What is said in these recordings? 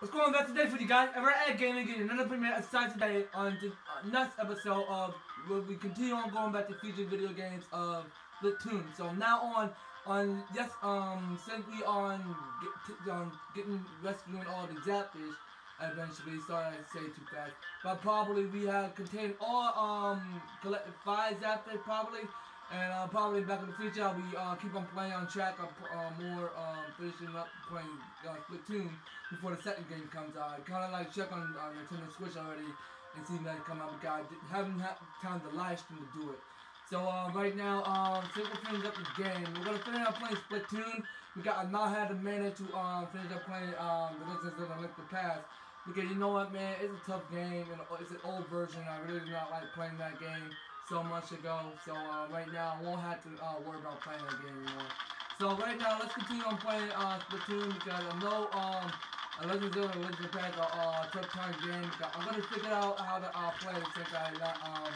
What's going on back today for you guys? And we're at Gaming getting another premiere aside today on the uh, next episode of where we continue on going back to featured video games of Splatoon. So now on on yes um simply on get, on getting rescuing all the Zapfish eventually. Sorry I say too fast, but probably we have contained all um collected five Zapfish probably. And uh, probably back in the future, I'll be uh, keep on playing on track of uh, more um, finishing up playing uh, Splatoon before the second game comes out. I kind of like check on uh, Nintendo Switch already and see that come out because I haven't had time to live stream to do it. So uh, right now, um, we finish up the game, we're gonna finish up playing Splatoon. We got not had a minute to um, finish up playing um, the Legends of the the Past because you know what, man, it's a tough game and it's an old version. I really do not like playing that game so much ago. So uh, right now, I won't have to uh, worry about playing that game anymore. So right now, let's continue on playing uh, Splatoon because I know um, Legend of Zelda Legend Past are uh, tough time game. I'm gonna figure out how to uh, play since I um,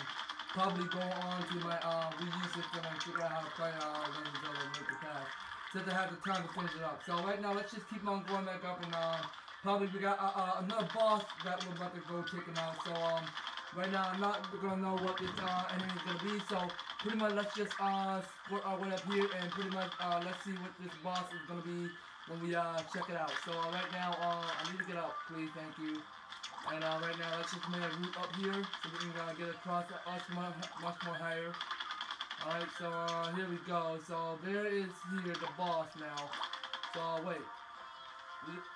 probably go on to my uh, Wii U system and figure out how to play uh, Legend of Zelda Legend Past since I have the time to finish it up. So right now, let's just keep on going back up and uh, probably we got uh, uh, another boss that we're about to go taking out. So um. Right now, I'm not gonna know what this uh, enemy is gonna be, so pretty much let's just uh, squirt our way up here and pretty much uh, let's see what this boss is gonna be when we uh, check it out. So uh, right now, uh, I need to get out, please, thank you. And uh, right now, let's just make a route up here so we can uh, get across us much, much more higher. Alright, so uh, here we go. So there is here the boss now. So wait.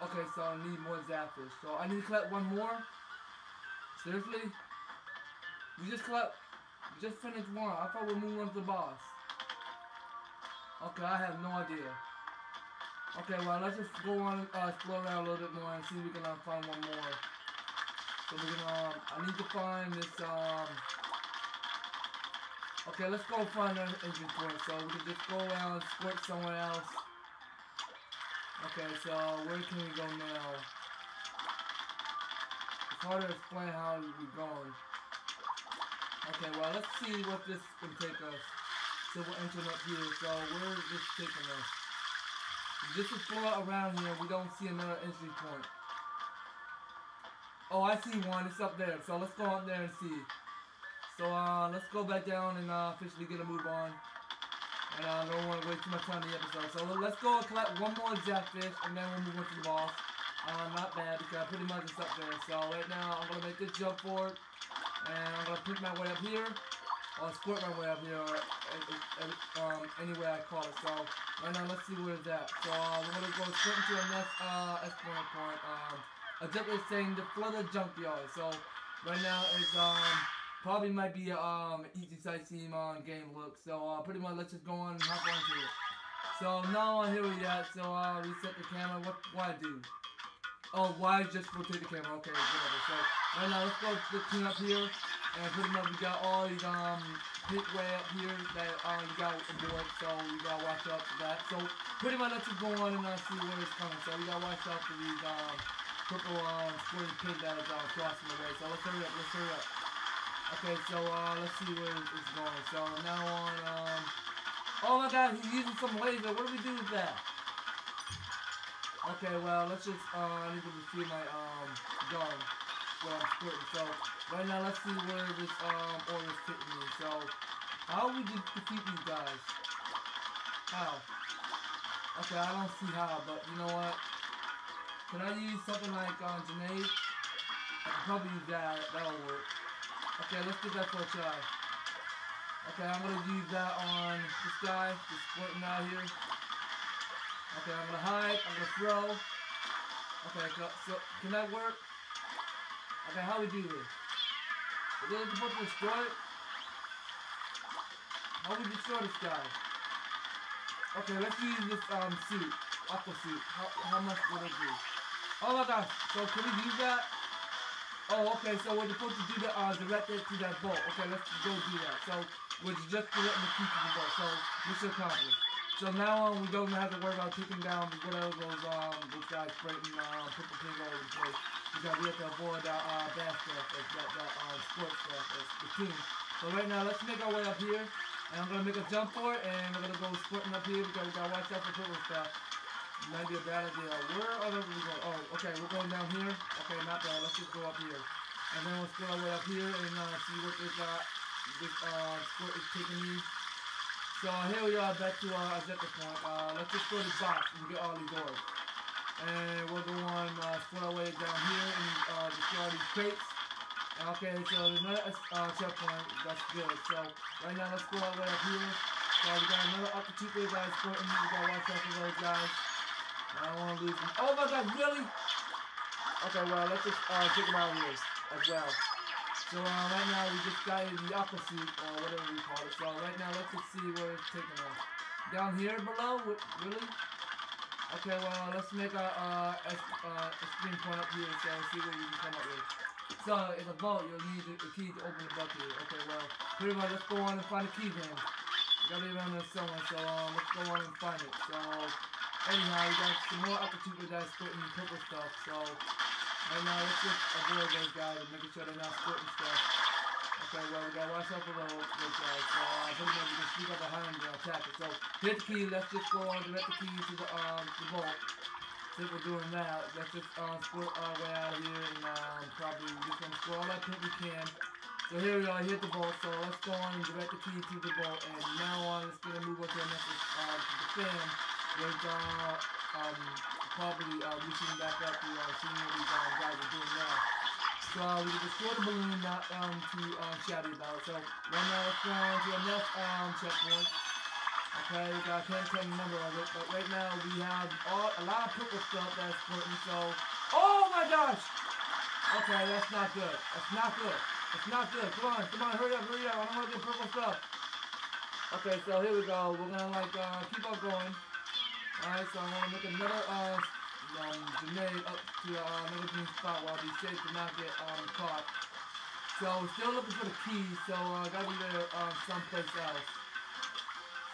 Okay, so I need more Zapfish. So I need to collect one more. Seriously? We just collect, just finished one. I thought we moving on to the boss. Okay, I have no idea. Okay, well, let's just go on and uh, explore around a little bit more and see if we can uh, find one more. So we can, um, I need to find this, um, okay, let's go find an entry point. So we can just go around and squirt somewhere else. Okay, so where can we go now? It's hard to explain how we're going. Okay, well, let's see what this can take us. So we're entering up here. So where is this taking us? Just far around here. We don't see another entry point. Oh, I see one. It's up there. So let's go up there and see. So uh, let's go back down and uh, officially get a move on. And uh, I don't want to waste too much time in the episode. So let's go collect one more Zapfish and then we'll move on to the boss. Uh, not bad because pretty much it's up there. So right now I'm going to make this jump forward. And I'm gonna pick my way up here, or squirt my way up here, or um, anywhere I call it. So right now, let's see where it's at. So uh, we're gonna go straight into the next uh, exploring point. Um, a jump is saying the flooded junkyard. So right now it's um probably might be um easy sightseeing on game look. So uh, pretty much let's just go on and hop onto it. So now here we at. So uh, reset the camera. What what I do? Oh, why just rotate the camera? Okay, whatever. So right now let's go to clean up here, and pretty much we got all these um pit way up here that um you got aboard, so you gotta watch out for that. So pretty much let's go on and uh, see where it's coming. So we gotta watch out for these um purple um square pin that is uh, crossing the way. So let's hurry up. Let's hurry up. Okay, so uh let's see where it's going. So now on um. Oh my God, he's using some laser. What do we do with that? Okay, well, let's just, uh, I need to retrieve my, um, gun where I'm squirting. So, right now, let's see where this, um, order is taking me. So, how we just defeat these guys? How? Okay, I don't see how, but you know what? Can I use something like, um, grenade? I can probably use that. That'll work. Okay, let's give that for a try. Okay, I'm gonna use that on this guy, just squirting out here. Okay, I'm gonna hide, I'm gonna throw. Okay, so, can that work? Okay, how we do this? Is it supposed to destroy it? How we destroy this guy? Okay, let's use this um suit, aqua suit. How, how much will it do? Oh my gosh, so can we use that? Oh, okay, so we're supposed to do the uh, direct it to that bolt. Okay, let's go do that. So, we're just directing the key to the bolt. So, mission accomplished. So now on, we don't have to worry about taking down whatever those um those guys breaking um purple pink all over the place because we have to avoid that uh bad stuff, that that, that um sports stuff, that's the team. So right now, let's make our way up here, and I'm gonna make a jump for it, and we're gonna go squirting up here because we gotta watch out for purple stuff. might be a bad idea. Where are we going? Oh, okay, we're going down here. Okay, not bad. Let's just go up here. And then we'll scroll our way up here and uh, see what this, uh, this uh, squirt is taking me. So here we are back to our objective point. Uh, let's to the box and get all these doors. And we're go on, uh, squirt our way down here and uh, destroy all these crates. Okay, so there's another uh, checkpoint. That's good. So right now, let's go all the way up here. So we got another to big guys squirting. We gotta watch out for those guys. I don't want to lose them. Oh my God, really? Okay, well let's just uh, take them out here as well. So uh, right now we just got in the suit or whatever we call it. So right now let's just see where it's taking us. Down here below, really? Okay, well let's make a uh, a, uh, a screen point up here so see what we can come up with. So, it's a vault, you'll need a key to open the bucket. Okay, well, pretty much let's go on and find the key then. Gotta be around there somewhere, so um, let's go on and find it. So, anyhow, we got some more opportunity guys squirting purple stuff, so, right now let's just avoid those guys and making sure they're not squirting stuff. Okay, well, we gotta watch out for those, guys, so, uh, much we can sneak up behind and attack it. So, hit the key, let's just go on, direct the key to the, um, the vault since we're doing that, let's just uh, squirt our way out of here and um, probably just gonna squirt all that pink we can. So here we are, hit the vault. So let's go on and direct the key to the vault. And now on, let's get a move on to the next uh, to the fan. With uh, um, probably uh, reaching back up to uh, seeing what these uh, guys are doing now. So uh, we can destroy the balloon not um, to uh, shout about. So right now let's go on to the um, checkpoint. Okay, we got, I can't tell the number of it, but right now we have all, a lot of purple stuff that's important, so... Oh my gosh! Okay, that's not good. That's not good. That's not good. Come on, come on, hurry up, hurry up. I don't want to get purple stuff. Okay, so here we go. We're gonna like uh, keep on going. Alright, so I'm gonna make another uh um grenade up to uh, another green spot while be safe to not get um caught. So still looking for the key, so I uh, gotta be there uh, someplace else.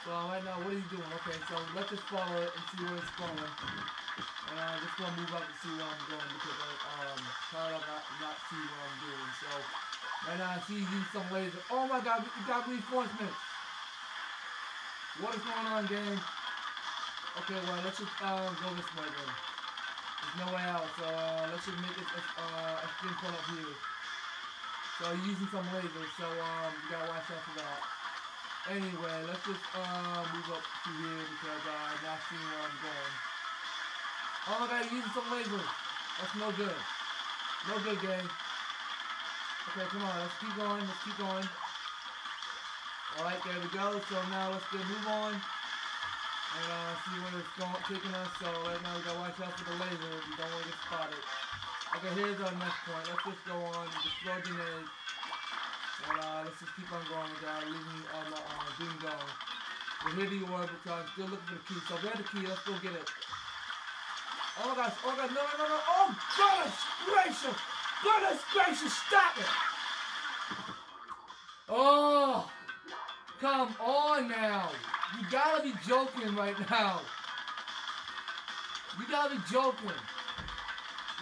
So right now, what are you doing? Okay, so let's just follow it and see where it's going. And I'm just gonna move up and see where I'm going because I um try to not, not see what I'm doing. So right now I see you some laser. Oh my god, we got reinforcements! What is going on, game? Okay, well let's just um go this way then. There's no way out, so uh, let's just make it a, uh, a point up here. So using some lasers, so um you gotta watch out for that. Anyway, let's just uh, move up to here because uh, I'm not seeing where I'm going. Oh my god, using some lasers. That's no good. No good, gang. Okay, come on, let's keep going, let's keep going. Alright, there we go. So now let's get move on. And uh, see where it's going, taking us. So right now we gotta watch out for the laser. We don't want to get spotted. Okay, here's our next point. Let's just go on and destroy grenades. And uh, let's just keep on going with that, leaving on the uh, green going. We're here the orb because still looking for the key. So we have the key, let's go get it. Oh my gosh, oh my god, no, no, no, no, oh goodness gracious! Goodness gracious, stop it! Oh, come on now. You gotta be joking right now. You gotta be joking.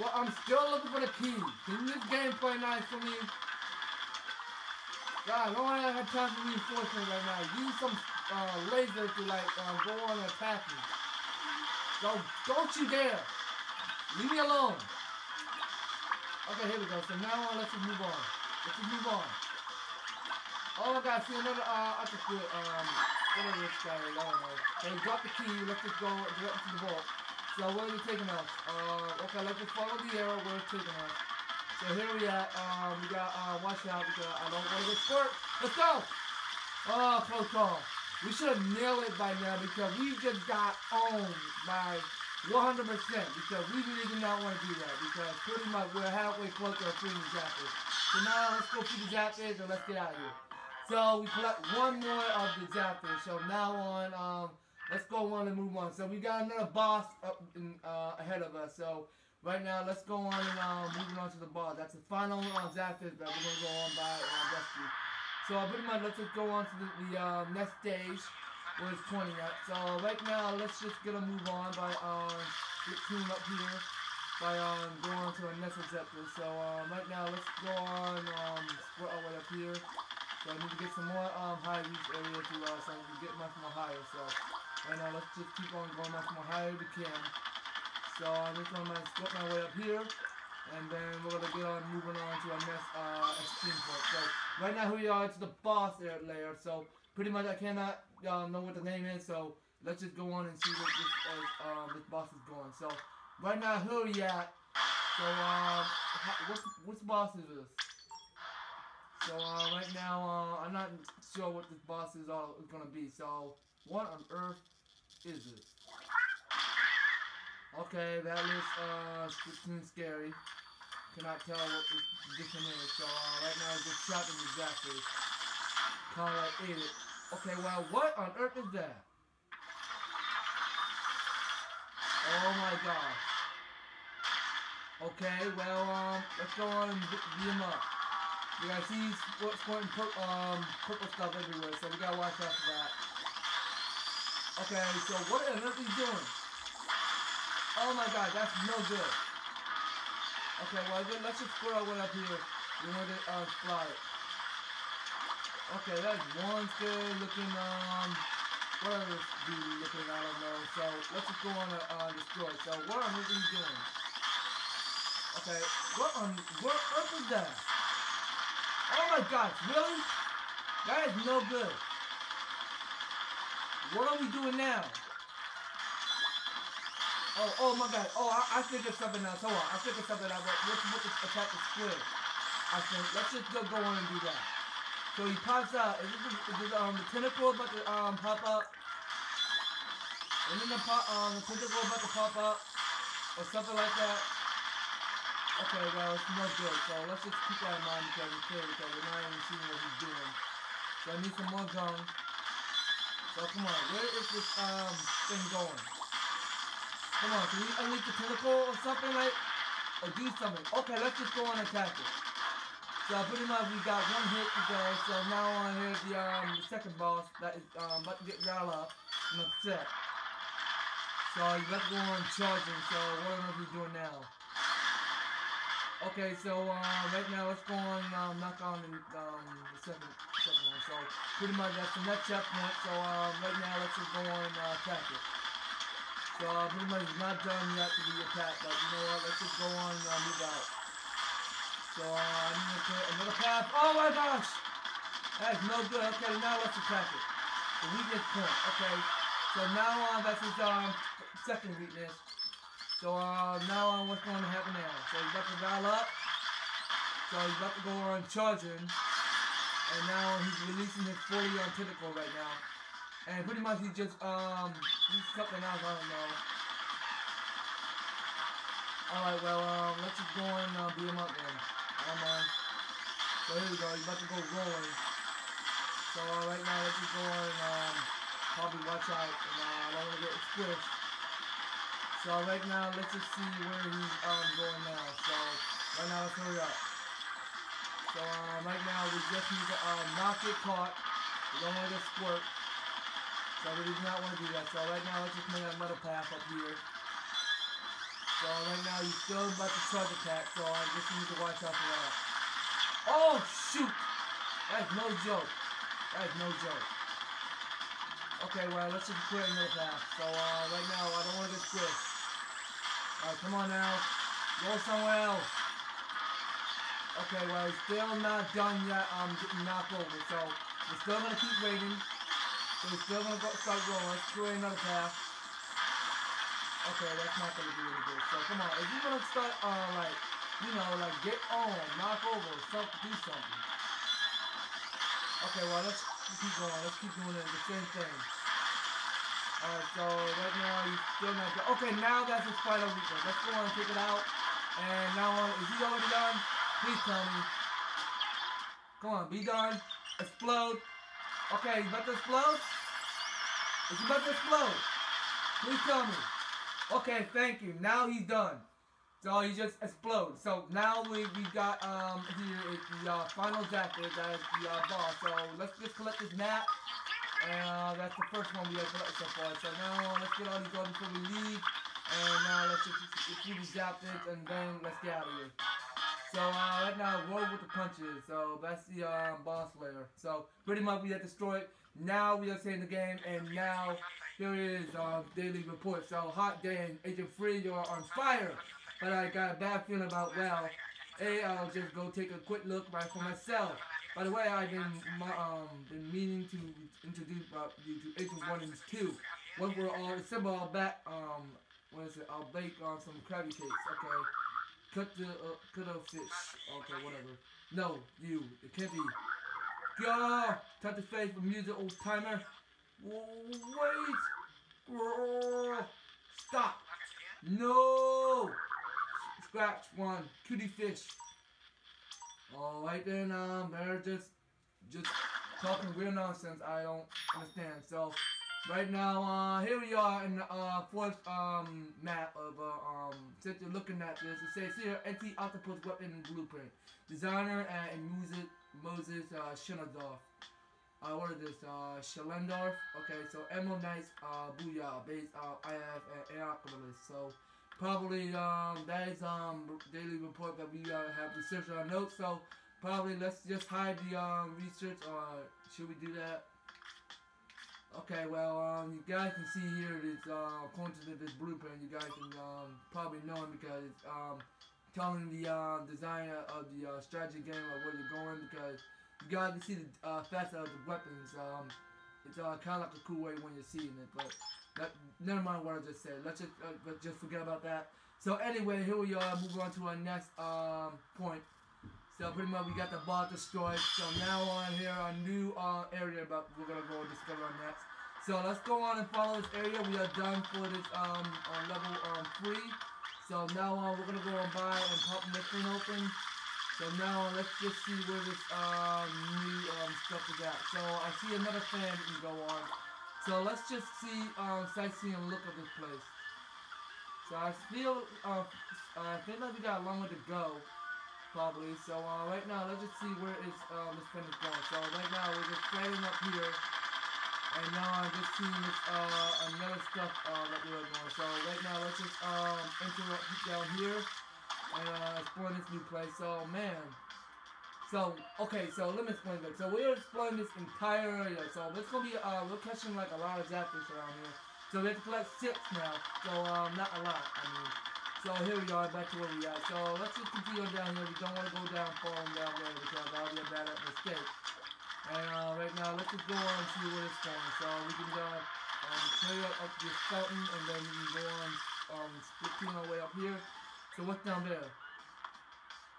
Well, I'm still looking for the key. Can this game play nice for me? God, I don't want to have time for reinforcement right now. Use some uh, laser to like uh, go on and attack me. So don't you dare. Leave me alone. Okay, here we go. So now on, let's just move on. Let's move on. Oh my god, see another uh I just do um whatever this guy I don't know. He dropped the key, let's just go direct to the vault. So where are we taking us? Uh okay, let's just follow the arrow where it's taking us. So here we are. Um, we got uh, watch out because I don't want to get squirt. Let's go. Oh, close call. We should have nailed it by now because we just got owned by 100% because we really did not want to do that because pretty much we're halfway close to freeing the Zapdos. So now let's go free the Zapdos and let's get out of here. So we collect one more of the Zapdos. So now on, um, let's go on and move on. So we got another boss up in, uh, ahead of us. So Right now, let's go on and uh, moving on to the boss. That's the final uh, Zapdos that we're to go on by uh, rescue. So pretty much, let's just go on to the, the uh, next stage where it's pointing at. So right now, let's just get a move on by uh, tune up here by um, going to our next Zapdos. So um, right now, let's go on um, squirt our way up here. So I need to get some more um, high reach area to uh, so I can get much more higher. So Right now, let's just keep on going much more higher we can. So I'm just gonna scope my way up here, and then we're gonna get on moving on to our next uh, extreme point. So right now, here we are to the boss layer. So pretty much I cannot uh, know what the name is. So let's just go on and see what this um, this boss is going. So right now, here we at. So um, what's what's boss is this? So uh, right now, uh, I'm not sure what this boss is all gonna be. So what on earth is this? Okay, that looks uh scary. Cannot tell what this, this is. So uh, right now it's just shot in exactly. Kinda like ate it. Okay, well what on earth is that? Oh my god. Okay, well um let's go on and beat him up. You guys see what's going pur um purple stuff everywhere, so we gotta watch out for that. Okay, so what on earth is he doing? Oh my god, that's no good. Okay, well, let's just put our way up here. We want to uh, fly it. Okay, that's one good looking, um, whatever this dude looking, I don't know. So, let's just go on to uh, destroy. So, what are you doing? Okay, what on, what earth is that? Oh my gosh, really? That is no good. What are we doing now? Oh, oh my god. Oh, I, I figured something out. Hold on. I figured something out. Let's at attack the squid. I think. Let's just go, go on and do that. So he pops out. Is this, is this um, the tentacle about to um, pop up? And then the, um, the tentacle about to pop up? Or something like that? Okay, well, it's no good. So let's just keep that in mind because it's clear because we're not even seeing what he's doing. So I need some more gum. So come on, where is this um thing going? Come on, can we unleash the tentacle or something like, or do something? Okay, let's just go and attack it. So pretty much we got one hit to go. So now on here's the um the second boss that is um about to get up and upset. So you got to go on charging. So what are we doing now? Okay, so uh, right now let's go on um, knock on the, um, the one. So pretty much that's the next checkpoint. So uh, right now let's just go on uh, attack it. So uh, pretty much it's not done yet to be attacked, but you know what, let's just go on uh, move out. So uh, I need to put another path. Oh my gosh! That's no good. Okay, now let's attack it. The weakness point. Okay. So now on, uh, that's his um, second weakness. So uh, now on, what's going to happen now? So he's about to dial up. So he's about to go on charging. And now he's releasing his fully on tentacle right now. And pretty much he just, um, he's something else, I don't know. Alright, well, um, let's just go and uh, beat him up then. So here we go, he's about to go rolling. So uh, right now, let's just go and, um, probably watch out, and uh, I don't want to get squished. So right now, let's just see where he's, um, going now. So, right now, let's hurry up. So, um, right now, we just need to, um, not get caught. We don't want to get squirt. So we do not want to do that. So right now, let's just make another path up here. So right now, he's still about to charge attack, so I just need to watch out for that. Oh, shoot! That's no joke. That's no joke. Okay, well, let's just create another path. So uh, right now, I don't want to get squished. Alright, come on now. Go somewhere else. Okay, well, he's still not done yet. I'm getting knocked over, so we're still going to keep waiting. We're still gonna go, start going. Let's create another path. Okay, that's not gonna be any good. So come on, if you're gonna start, uh, like, you know, like get on, knock over, something, do something. Okay, well let's keep going. Let's keep doing it, the same thing. Alright, so right now he's still not good. Okay, now that's his final weakness. Let's go on and take it out. And now on, is he already done? Please tell me. Come on, be done. Explode. Okay, he's about to explode? Is he about to explode? Please tell me. Okay, thank you. Now he's done. So he just explodes. So now we, we got um here is the uh, final jacket that is the uh, boss. So let's just collect this map. Uh, that's the first one we have collected so far. So now let's get all these going before we leave. And now let's just through these and then let's get out of here. So uh, right now, roll with the punches. So that's the um, boss layer. So pretty much we have destroyed. Now we are saying the game, and now here is uh, daily report. So hot day in Agent Free, you're on fire. But I got a bad feeling about well. A, I'll just go take a quick look right for myself. By the way, I've been um been meaning to introduce uh, you to Agent One and Two. Once we're all assembled, I'll back um what is it? I'll bake on some crabby cakes. Okay. Cut the uh, cut a fish. Okay, whatever. No, you. It can't be. Go! Touch the face with music, old timer. Wait! Stop! No! Scratch one. Cutie fish. Alright then, um, they're just, just talking weird nonsense. I don't understand. So, right now, uh, here we are in the uh, fourth um, map of, uh, um, since you're looking at this, it says here, anti-octopus weapon blueprint. Designer and music, Moses uh, Shinadorf. Uh, what is this? Uh, Shalendorf. Okay, so Emerald Knights, uh, Booyah, base, uh, IF, and Aeropolis. So, probably, um, that is, um, daily report that we, uh, have researched our notes. So, probably let's just hide the, um, research, uh, should we do that? Okay, well, um, you guys can see here, it's, uh, according to this blueprint, you guys can, um, probably know it because it's, um, telling the, uh, designer of the, uh, strategy game of where you're going because you guys can see the uh, facet of the weapons. Um, it's uh, kind of like a cool way when you're seeing it, but never mind what I just said. Let's just uh, let's just forget about that. So anyway, here we are. Moving on to our next um, point. So pretty much we got the bot destroyed. So now on here, our new uh, area, but we're gonna go discover our next. So let's go on and follow this area. We are done for this um, on level um, three. So now on, we're gonna go and buy and pop this thing open. So now let's just see where this um, new um, stuff is at. So I see another fan that can go on. So let's just see um, sightseeing and look of this place. So I feel uh, I feel like we got a long way to go, probably. So uh, right now let's just see where is um, this fan is going. So right now we're just standing up here, and now I'm just seeing this uh, another stuff uh, that we're going. So right now let's just um, enter down here and uh, explore this new place. So, man. So, okay, so let me explain that. So, we're exploring this entire area. So, it's to be, uh, we're catching like a lot of zapdos around here. So, we have to collect six now. So, um, not a lot, I mean. So, here we are, back to where we are. So, let's just continue down here. We don't want to go down, falling down there because that would be a bad mistake. And, uh, right now, let's just go on and see where it's going. So, we can go, um, carry up this fountain, and then we can go on, um, our way up here. So what's down there?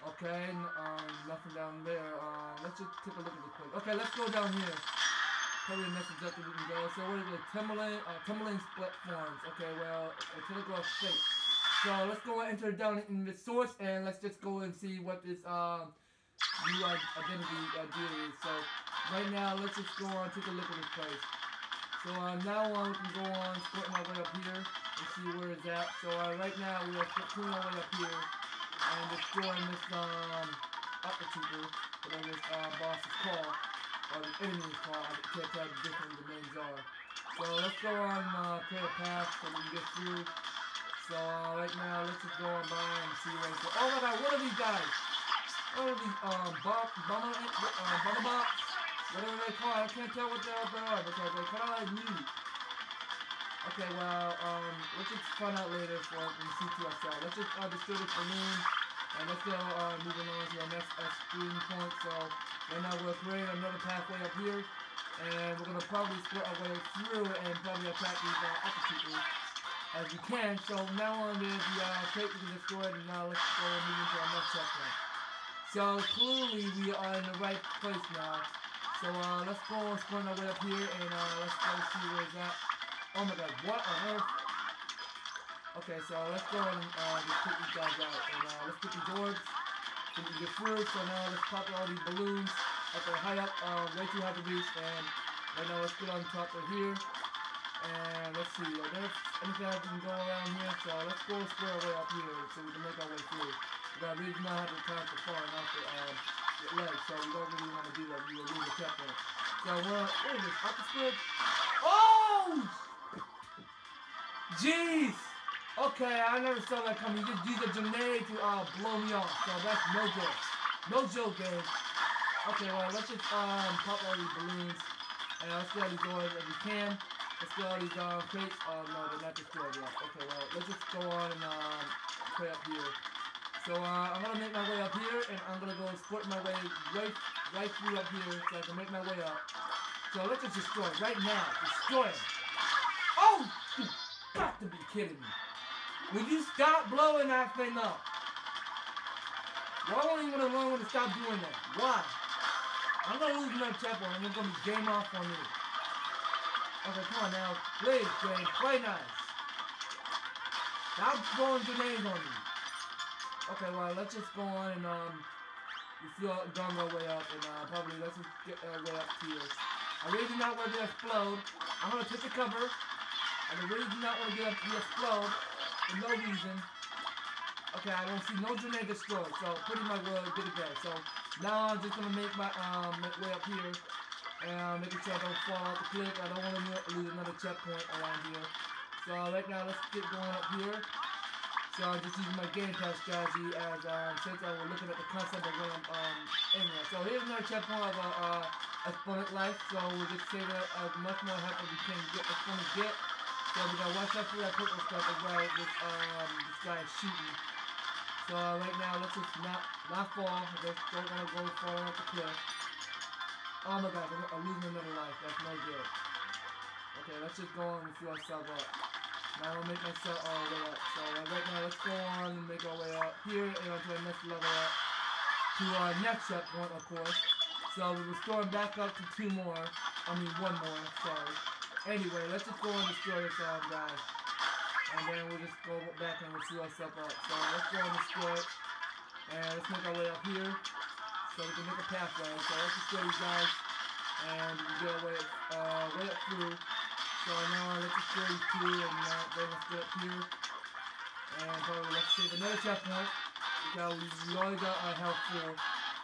Okay, um, nothing down there. Um, let's just take a look at this place. Okay, let's go down here. Probably the next objective we can go. So what is it? Timberland, uh, split forms. Okay, well, it's a telegraph state. So let's go and enter down in the source and let's just go and see what this um new identity uh, deal is. So right now, let's just go on take a look at this place. So uh, now we can go on, split my way up here and see where it's at. So uh, right now we are putting our way up here and destroying this um Octotrooper, whatever this uh, boss is called, or the enemy is called. I can't tell the different the names are. So let's go on uh, a path so we can get through. So uh, right now let's just go on by and see where it's Oh my god, what are these guys? What are these um bomb bomber uh, bomber bots? Whatever they call it, I can't tell what they are because they're kind of like me. Okay, well, um, let's just find out later for we see to ourselves. Let's just uh, destroy this balloon, and let's go uh, moving on to our next extreme point. So right now we're creating another pathway up here, and we're gonna probably split our way through and probably attack these uh, upper people as we can. So now on there's the uh, crate we can and now let's go and move into our next checkpoint. So clearly we are in the right place now. So uh, let's go and our way up here, and uh, let's go see where it's at. Oh my god, what on earth? Okay, so let's go and uh, just take these guys out. And uh, let's get these orbs so we can get through. So now let's pop all these balloons. Okay, high up, uh, way too high to reach. And right now let's get on top of here. And let's see, are there anything else we can go around here? So let's go square way up here so we can make our way through. But we do not have the time to fall enough to uh, legs, so we don't really want to do that. We will lose the checkpoint. So, what is this? Upper squid? Oh! Jeez! Okay, I never saw that coming. You just use a grenade to uh, blow me off, so that's no good. No joke, game. Okay, well, let's just um, pop all these balloons, and let's get all these doors if we can. Let's get all these um, crates. Oh no, they're not destroyed yet. Okay, well, let's just go on and um, play up here. So uh, I'm gonna make my way up here, and I'm gonna go squirt my way right, right through up here, so I can make my way up. So let's just destroy right now. Destroy it. You to be kidding me. Will you stop blowing that thing up? Why won't you want to stop doing that? Why? I'm gonna lose my chapel and it's gonna be game off on me. Okay, come on now. Please, Jay, play nice. Stop throwing grenades on me. Okay, well, let's just go on and, um, we see our gun go way up, and, uh, probably let's just get uh, way up here. I really do not want to explode. I'm gonna take the cover. I really do not want to get up to explode for no reason. Okay, I don't see no grenade destroyed, so pretty much we're good to go. So now I'm just gonna make my um way up here and uh, making sure I don't fall off the cliff. I don't want to lose another checkpoint around here. So right now let's get going up here. So I'm just using my game pass strategy as um, since I was looking at the concept of what I'm um. So here's another checkpoint of a uh, exponent life. So we'll just save it as much more help as we can get exponent get. So we gotta watch out for that purple stuff as well. This um this guy shooting. So uh, right now let's just not not fall. Just don't wanna go falling off the cliff. Oh my god, I'm, I'm losing another life. That's no good. Okay, let's just go on and fill ourselves up. Now I'll make myself all the way up. So uh, right now, let's go on and make our way up here and onto our next level up to our next checkpoint, of course. So we're restoring back up to two more. I mean, one more. Sorry. Anyway, let's just go and destroy this um, guys. And then we'll just go back and we'll see ourselves up. So let's go and destroy it. And let's make our way up here. So we can make a pathway. So let's destroy these guys. And we get our way, uh, way up through. So now let's just go two and now then let's get up here. And probably let's save another checkpoint. We, we already got our health full.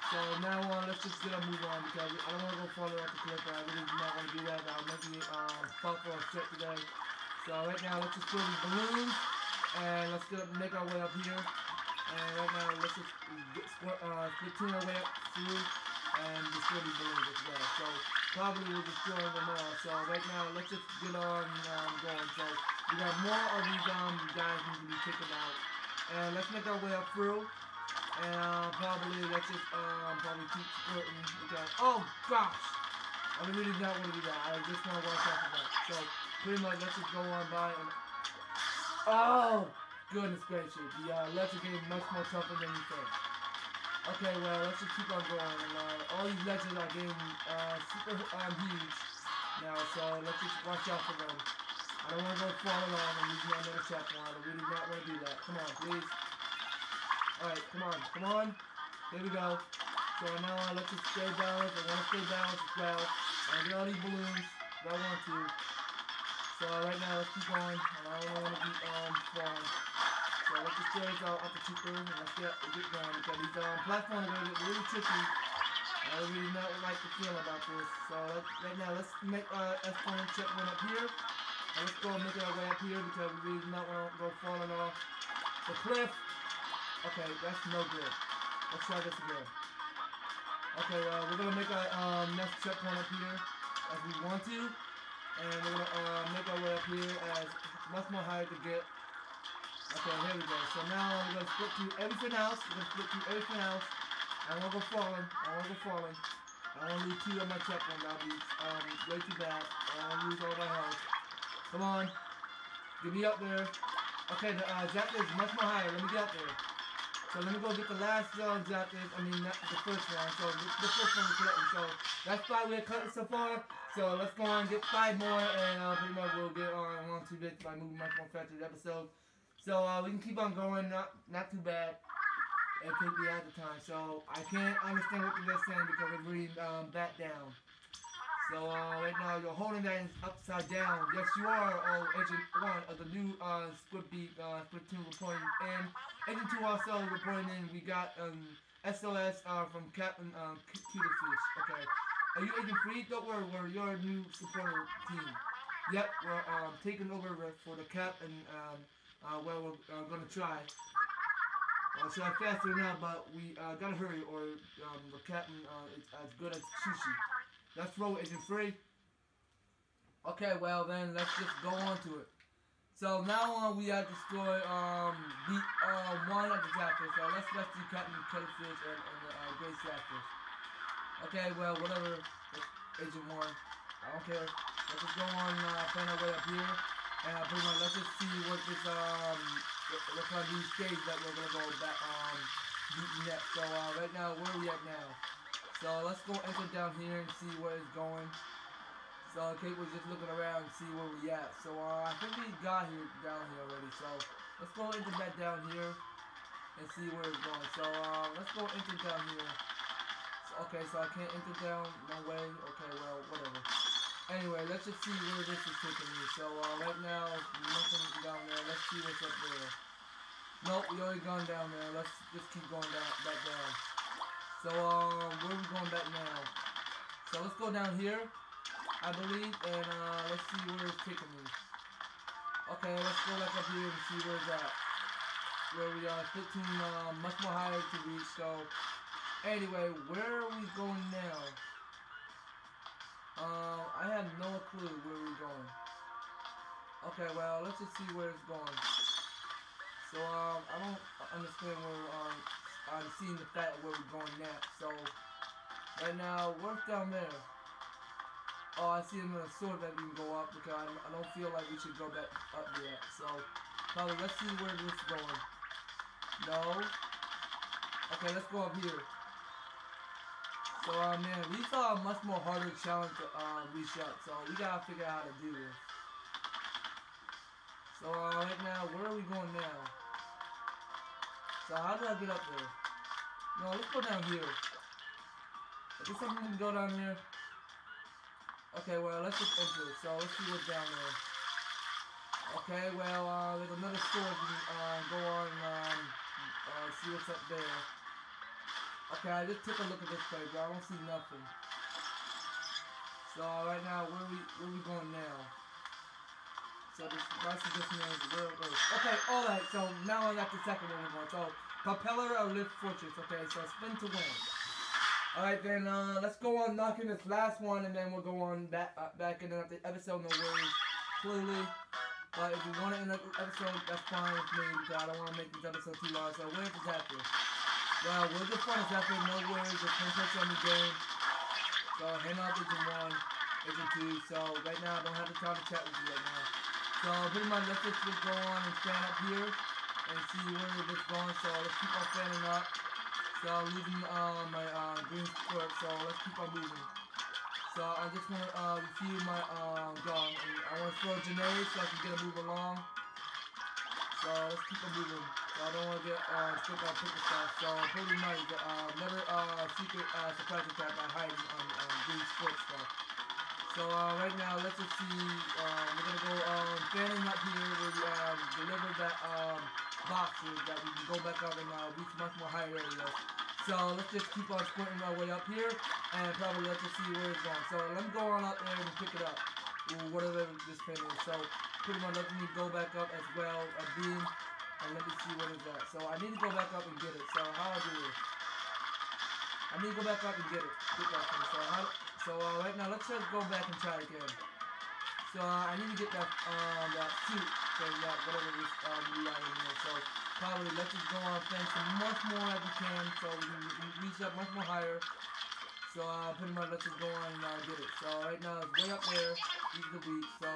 So now on, let's just get a move on because I don't want to go farther off the cliff. I really do not want to do that. I'm making me um, fuck or upset today. So right now, let's just throw these balloons and let's get make our way up here. And right now, let's just get uh, split our way up through and destroy these balloons as well. So probably we'll destroy them all. So right now, let's just get on um, going. So we got more of these um, guys need to be taken out. And let's make our way up through. And uh, probably let's just um, probably keep squirting. Because, oh gosh! I really do not want to do that. I just want to watch out for that. So pretty much let's just go on by and Oh goodness gracious. The uh, ledger game much more tougher than you think. Okay, well, let's just keep on going. And, uh, all these legends are getting uh, super um, huge now, so let's just watch out for them. I don't want to go falling off and losing another checkpoint. I really do not want to do that. Come on, please. Alright, come on, come on. There we go. So now uh, let's stay balanced. I want to stay balanced as well. And get all these balloons if I want to. So right now, let's keep going. I don't want to be um, falling. So let's just get out up the cheaper and let's get, get going because these um, platforms are going to get really tricky. I really not like the feel about this. So right now, let's make uh, S1 check one up here. And let's go make our way up here because we really do not want to go falling off the cliff. Okay, that's no good. Let's try this again. Okay, well, we're gonna make our um, next checkpoint up here as we want to, and we're gonna uh, make our way up here as much more higher to get. Okay, here we go. So now we're gonna split through everything else. We're gonna split through everything else. I wanna go falling. I wanna go falling. I don't lose two of my checkpoint. That'll be um, way too bad. I wanna lose all my health. Come on, get me up there. Okay, the uh, jack is much more higher. Let me get up there. So let me go get the last uh, jacket. I mean, not the first one. So the, first one we're collecting. So that's five we're cutting so far. So let's go on and get five more, and uh, pretty much we'll get on one two bits by moving much more faster the episode. So uh, we can keep on going. Not not too bad. It could be at the time. So I can't understand what they're saying because it's really um, back down. So uh, right now you're holding that upside down. Yes, you are. Oh, Agent One of the new uh, Squidbeak uh, Splatoon reporting in. Agent Two also reporting in. We got um, SOS uh, from Captain uh, Cuttlefish. Okay. Are you Agent Three? Don't worry, we're your new supporter team. Yep, we're um, taking over for the cap and um, uh, well, we're uh, gonna try. Uh, try faster now, but we uh, gotta hurry or um, the captain uh, is as good as sushi. Let's roll, Agent Free. Okay, well then let's just go on to it. So now on we have destroyed um beat uh one of the Zapdos. So let's let's do Captain Cuttlefish and, and the uh, Great Zapdos. Okay, well whatever. Agent One. I don't care. Let's just go on uh find our way up here. And uh, pretty much let's just see what this um what, what kind of new stage that we're gonna go back um beating next. So uh right now where are we at now? So let's go enter down here and see where it's going. So Kate was just looking around and see where we at. So uh, I think we got here down here already. So let's go into that down here and see where it's going. So uh, let's go into down here. So, okay, so I can't enter down. No way. Okay, well, whatever. Anyway, let's just see where this is taking me. So uh, right now, nothing down there. Let's see what's up there. Nope, we already gone down there. Let's just keep going down, back down. So um, where are we going back now? So let's go down here. I believe, and uh, let's see where it's taking me. Okay, let's go back up here and see where it's at. Where we are, 15, uh, much more higher to reach, so... Anyway, where are we going now? Uh, I have no clue where we're going. Okay, well, let's just see where it's going. So, um, I don't understand where, um, I'm seeing the fact where we're going next, so... Right now, what's down there? Oh, I see another sword that we can go up because I, I don't feel like we should go back up yet. So, probably let's see where this is going. No. Okay, let's go up here. So, uh, man, we saw a much more harder challenge to uh, reach up. So, we gotta figure out how to do this. So, uh, right now, where are we going now? So, how do I get up there? No, let's go down here. Is there something can go down here? Okay, well, let's just enter. So, let's see what's down there. Okay, well, uh, there's another sword we can uh, go on and um, uh, see what's up there. Okay, I just took a look at this place, but I don't see nothing. So, right now, where we where we going now? So, this, goes. Okay, alright, so now I got the second one we're. So, Propeller or Lift Fortress. Okay, so spin to win. Alright then, uh, let's go on knocking this last one and then we'll go on back, uh, back in the episode, no worries, clearly. But if you want to end the episode, that's fine with me because I don't want to make this episode too long. So where is Zephyr? Well, we'll just find Zephyr, no worries, just one touch on the game. So hand off Agent 1, Agent 2. So right now I don't have the time to chat with you right now. So pretty much let's just go on and stand up here and see where it's going. So let's keep on standing up. So I'm leaving uh, my uh, green squirt, so let's keep on moving. So I'm just to uh, refuel my uh, gun. And I want to throw grenade so I can get a move along. So let's keep on moving. So I don't want to get uh, stuck on picker stuff. So pretty much uh, another uh, secret uh, surprise attack by hiding on um, green squirt stuff. So uh, right now, let's just see. Um, we're gonna go um, fanning up here we um, deliver that um, boxes that we can go back up and uh, reach much more higher areas. So let's just keep on squinting our way up here and probably let's just see where it's going. So let me go on up there and pick it up, or whatever this pin is. So pretty much let me go back up as well, a beam, and let me see what it's at. So I need to go back up and get it. So how I do this? I need to go back up and get it. Get that thing. So how? So uh, right now let's just go back and try again. So uh, I need to get that um, that suit thing, that whatever this um, got in here. So probably let's just go on things much more as we can, so we can reach up much more higher. So uh, pretty much let's just go on and uh, get it. So right now it's way up there. These are the. So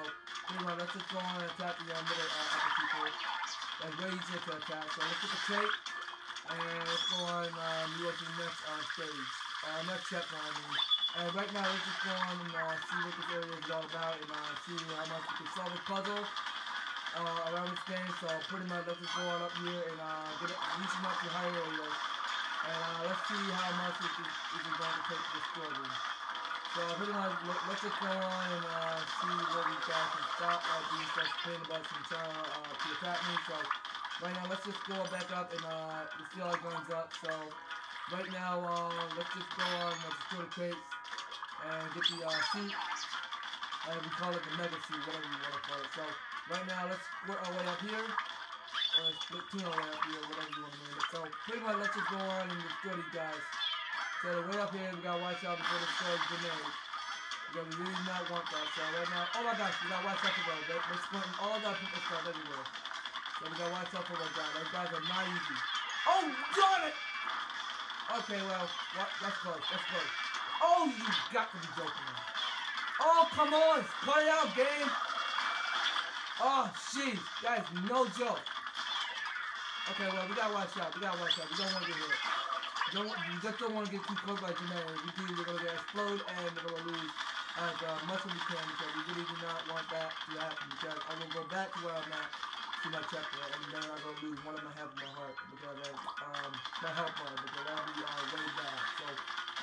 pretty much let's just go on and attack the uh, middle uh, upper people. That's way easier to attack. So let's get the crate and let's go on um, US next uh, stage. Uh, next chapter I mean. And right now, let's just go on and uh, see what this area is all about and uh, see how much we can solve this puzzle uh, around this game. So pretty much, let's just go on up here and uh, get it, reaching up to higher areas. And uh, let's see how much it is, it is going to take to destroy this. So pretty much, let, let's just go on and uh, see these guys can stop uh, these guys pain about some trying uh, to attack me. So right now, let's just go back up and uh, the see how it guns up. So right now, uh, let's just go on and destroy the crates and get the uh, suit. And we call it the mega seat, whatever you want to call it. So right now, let's work our way up here. Or split two our way up here, whatever you want to name it. So pretty much, let's just go on and destroy these guys. So the way up here, we gotta watch out before the sword grenade. Yeah, we really not want that. So right now, oh my gosh, we gotta watch out for those. They, they're splitting all that people stuff everywhere. So we gotta watch out for those guys. Those guys are not easy. Oh, darn it! Okay, well? That's close. That's close. Oh, you got to be joking. Oh, come on. It out, game. Oh, jeez. That is no joke. Okay, well, we gotta watch out. We gotta watch out. We don't want to get hit. Don't, you just don't want to get too close like Jermaine. If we do, we're going to explode and we're going to lose as uh, much as we can because we really do not want that to happen because I'm going to go back to where I'm at to my chapter and then I'm going to lose one of my health and my heart because of um, my health bar because that'll be uh, way bad. So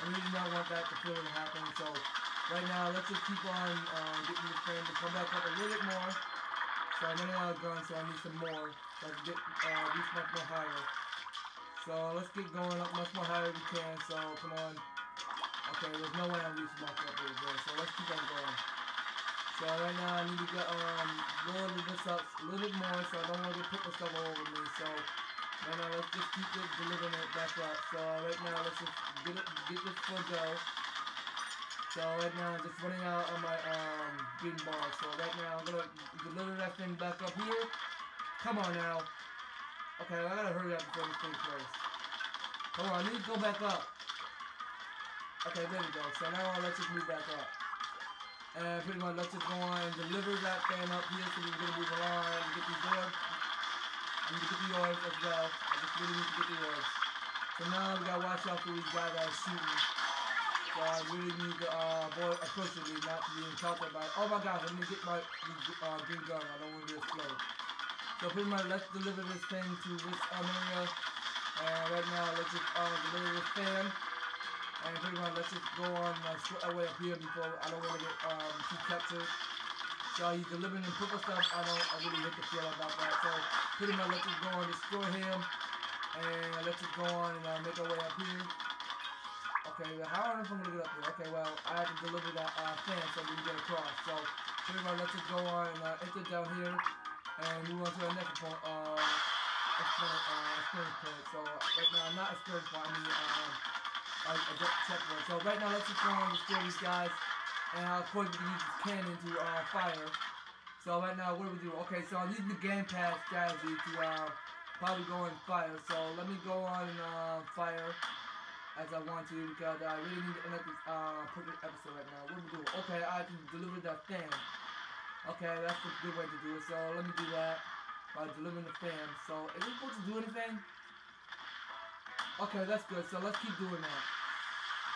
I really do not want that to feel to happen. So right now, let's just keep on uh, getting the frame to come back up a little bit more. So I'm running out of guns, so I need some more. So I can get uh, reach much more higher. So let's get going up much more higher we can. So come on. Okay, there's no way I'm reaching much up there. So let's keep on going. So right now I need to get um lower this up a little bit more so I don't want to put the stuff all over me. So right now let's just keep delivering it back up. So right now let's just get it get this full go. So right now I'm just running out of my um green bar. So right now I'm gonna deliver that thing back up here. Come on now. Okay, I gotta hurry up before this thing closes. Come on, I need to go back up. Okay, there we go. So now let's just move back up. And pretty much let's just go on and deliver that thing up here so we're gonna move along and get these orbs. Need to get orbs as well. I just really need to get orbs. So now we gotta watch out for these guys that are shooting. So I really need to uh, avoid approaching not to be encountered by. Oh my gosh, let me get my uh, green gun. I don't want to explode. So pretty much let's deliver this thing to this um, area. And right now let's just uh, deliver this fan. And pretty much let's just go on uh, sweat our way up here before I don't want to get um, too captured. So he's delivering the purple stuff. I don't I really hate the feel about that. So pretty much let's just go on destroy him. And let's just go on and uh, make our way up here. Okay, well, how on earth I'm gonna get up here? Okay, well, I have to deliver that uh, fan so we can get across. So pretty much let's just go on and uh, enter down here and move on to the next point. Uh, experience, uh, experience point. So right now, not experience point. I mean, um, a, a checkpoint. So right now, let's just go on and destroy these guys. And of course, we can use this cannon to uh, fire. So right now, what do we do? Okay, so I'm using the game pad strategy to uh, probably go and fire. So let me go on and uh, fire as I want to because I really need to end up this uh, perfect episode right now. What do we do? Okay, I can deliver that fan. Okay, that's a good way to do it. So let me do that by delivering the fan. So is it supposed to do anything? Okay, that's good. So let's keep doing that.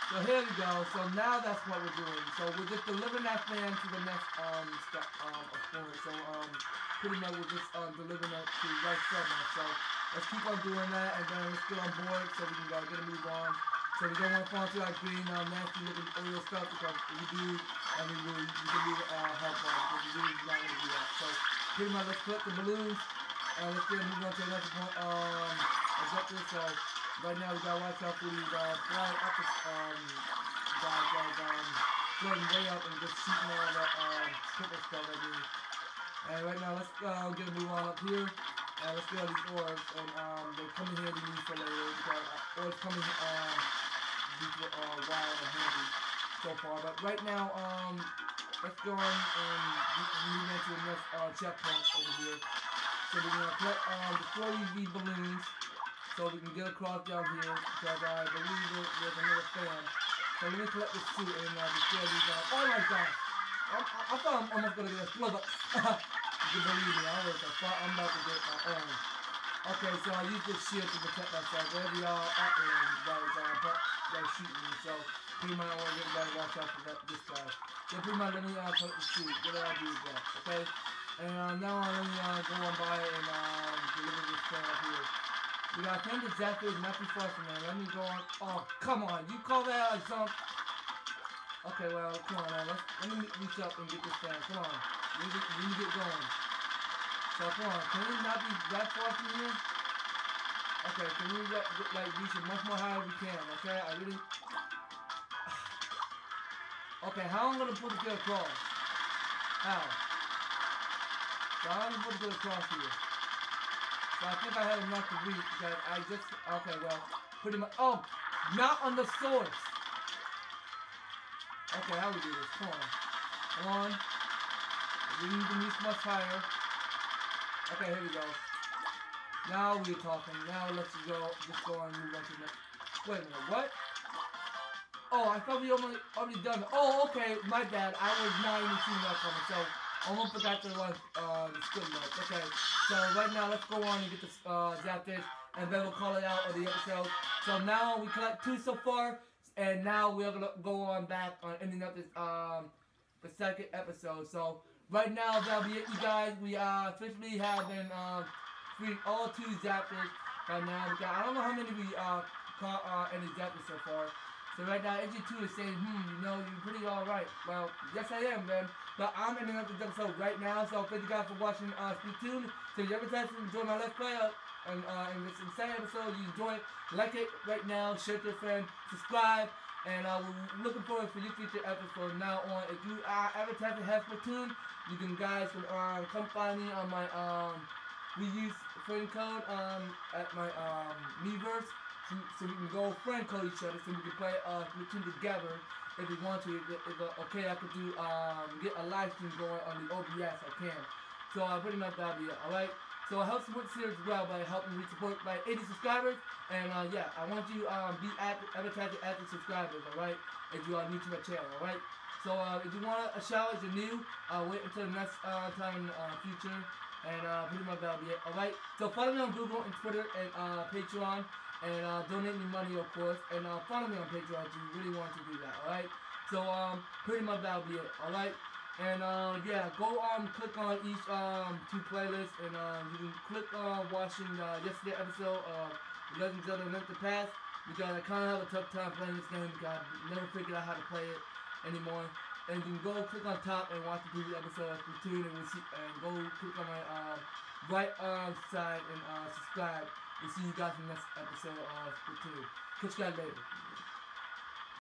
So here we go. So now that's what we're doing. So we're just delivering that fan to the next um step um opponent. So um pretty much we're just um delivering it to right somewhere. So let's keep on doing that and then let's get on board so we can go get a move on. So we don't want to fall into that green um, nasty looking oil stuff because if we do I mean we, we can lose uh help on because we really not want to do that. So pretty much let's collect the balloons and let's get a move on to another point um objective. So Right now we gotta watch out for these uh, flying up um guys guys um way up and just shooting all that um purple stuff at me. And right now let's uh, get a move on up here and let's get all these orbs and um they come in handy use for later because uh, orbs come in these uh wild and handy so far. But right now um let's go on and move into the next uh checkpoint over here. So we're gonna collect um destroy these balloons so we can get across down here because I believe it, there's another fan. So let me collect this suit and uh, destroy these guys. Oh my god! I, I, I thought I'm almost gonna get exploded, but you can believe me, I was I thought I'm about to get my own. Okay, so I use this shield to protect myself. Wherever y'all are in, guys, uh, they're shooting me. So pretty much I want to get everybody watch out for that, this guy. So pretty much let me uh, collect the suit. What do I do with? Okay? And uh, now let me uh, go on by and um, deliver this fan up here. We got King exactly not too far from there. Let me go on. Oh, come on. You call that a jump? Okay, well, come on now. Let's, let me reach up and get this fan. Come on. We need, we need to get going. So, come on. Can we not be that far from here? Okay, can we get, get, like reach it much more higher we can, okay? I really... Okay, how am I gonna put the it across? How? So how am I gonna put it across here? So I think I had enough to read that I just okay well pretty much oh not on the source Okay, how we do this? Come on. Come on. We need to reach much higher. Okay, here we go. Now we're talking. Now let's go. Just go on move on to the next. Wait a minute. What? Oh, I thought we already already done. It. Oh, okay. My bad. I was not even seeing that coming. So almost forgot to run uh, the script. Okay. So right now, let's go on and get this uh, and then we'll call it out of the episode. So now we collect two so far, and now we're gonna go on back on ending up this um the second episode. So right now that'll be it, you guys. We uh officially have been um free all two zappers right now. We got I don't know how many we uh caught uh any zappers so far. So right now, NG2 is saying, hmm, you know, you're pretty alright. Well, yes I am, man. But I'm ending up this episode right now, so thank you guys for watching uh, Splatoon. So if you ever to enjoy my Let's Play uh, and, uh, in this insane episode, you enjoy it, like it right now, share it to a friend, subscribe, and uh, we're looking forward for your future episodes now on. If you uh, advertise and have Splatoon, you can guys can, uh, come find me on my um, we use friend code um, at my um, Miiverse so, so we can go friend code each other so we can play uh Splatoon together if we want to. If, if uh, okay, I could do um get a live stream going on the OBS. I can. So uh, pretty much that'll be it. All right. So I help support the series as well by helping me support by 80 subscribers. And uh, yeah, I want you um be active, advertising active subscribers. All right. If you are new to my channel. All right. So uh, if you want a shout out, you're new, uh, wait until the next uh, time in the uh, future. And uh, pretty much that'll be it. Alright? So follow me on Google and Twitter and uh, Patreon and uh, donate me money, of course, and uh, follow me on Patreon if you really want to do that, alright? So, um, pretty much that'll be it, alright? And, uh, yeah, go, um, click on each, um, two playlists, and, uh, you can click on watching, uh, episode of Legend of Zelda Link to Pass, because I kind of have a tough time playing this game, because I never figured out how to play it anymore. And you can go click on top and watch the previous episode of Splatoon, and, we'll see, and go click on my, um, right arm side and, uh, subscribe. We'll see you guys in the next episode of the two. Catch you guys later.